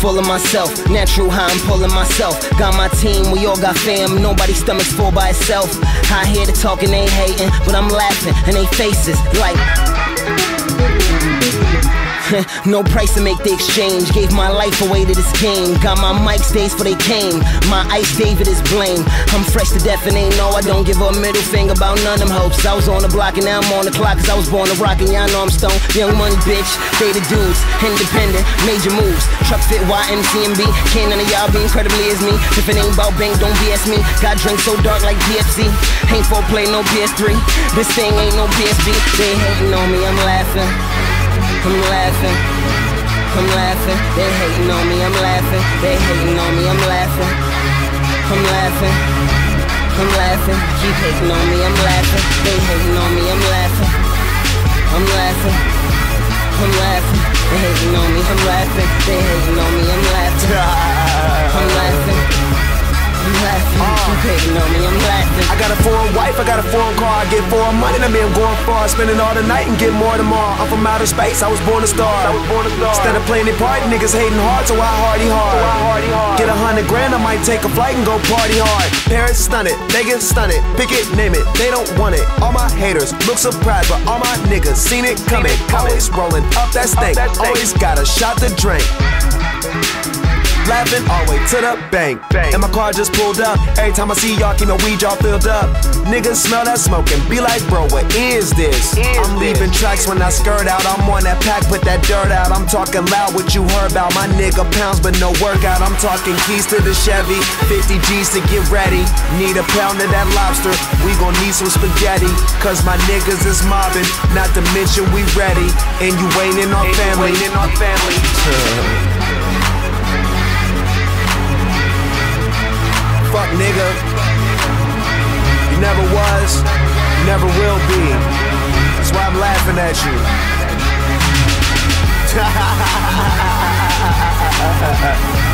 full of myself. Natural how I'm pulling myself. Got my team, we all got fam. Nobody's stomach's full by itself. I hear the talking, they hating, but I'm laughing, and they faces like. no price to make the exchange. Gave my life away to this game. Got my mic stays for they came. My ice David is blame. I'm fresh to death and ain't no, I don't give a middle finger about none of them hopes. I was on the block and now I'm on the clock cause I was born to rock and y'all know I'm stone. Young money bitch, they the dudes. Independent, major moves. Truck fit YMCMB. Can't none of y'all be incredibly as me. If it ain't about bank, don't BS me. Got drink so dark like PFC. Ain't for play, no PS3. This thing ain't no PSP. They hating on me, I'm laughing. I'm laughing. I'm laughing. They hating on me. I'm laughing. They hating on me. I'm laughing. I'm laughing. I'm laughing. Keep hating on me. I'm laughing. They hating on me. I'm laughing. I'm laughing. I'm laughing. They hating on me. I'm laughing. They hating got a foreign wife, I got a foreign car. I get foreign money, that mean I'm going far. Spending all the night and get more tomorrow. I'm from outer space, I was born a star. I was born to star. Instead of playing it part, niggas hating hard, so I hardy hard. So I hardy hard. Get a hundred grand, I might take a flight and go party hard. Parents stun it, niggas stun it. Pick it, name it, they don't want it. All my haters look surprised, but all my niggas seen it coming. Always rolling up that stink. Always got a shot to drink laughing all the way to the bank. Bang. And my car just pulled up. Every time I see y'all, keep my weed all filled up. Niggas smell that smoke and be like, bro, what is this? Is I'm this? leaving tracks when I skirt out. I'm on that pack, put that dirt out. I'm talking loud what you heard about. My nigga pounds, but no workout. I'm talking keys to the Chevy, 50 G's to get ready. Need a pound of that lobster. We gon' need some spaghetti. Cause my niggas is mobbing. Not to mention we ready. And you waiting on family. Waiting on family. never will be. That's why I'm laughing at you.